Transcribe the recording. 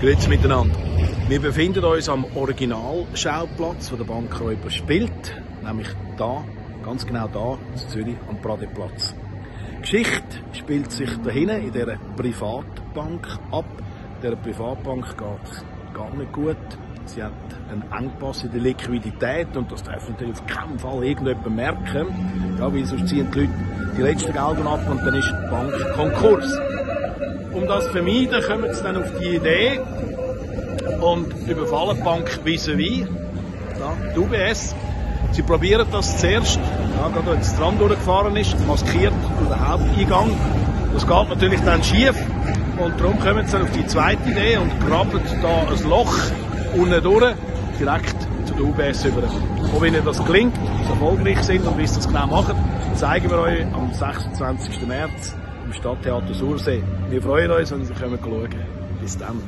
Grüezi miteinander. Wir befinden uns am Originalschauplatz, wo der Bankräuber spielt, nämlich da, ganz genau da, in Zürich am Pradeplatz. Die Geschichte spielt sich da hinten in dieser Privatbank ab. Der Privatbank geht es gar nicht gut. Sie hat einen Engpass in der Liquidität und das darf natürlich auf keinen Fall irgendjemand merken. Ja, weil sonst ziehen die Leute die letzten Gelder ab und dann ist die Bank Konkurs. Um das zu vermeiden, kommen sie dann auf die Idee und überfallen die Bank vis-à-vis, ja, die UBS. Sie probieren das zuerst, ja, gerade wenn das Tram durchgefahren ist, maskiert durch den Haupteingang. Das geht natürlich dann schief und darum kommen sie dann auf die zweite Idee und graben da ein Loch unten durch, direkt zu der UBS über. Und wenn ihnen das gelingt, erfolgreich sind und wie sie das genau machen, zeigen wir euch am 26. März im Stadttheater Sursee. Wir freuen uns, wenn Sie schauen. Bis dann.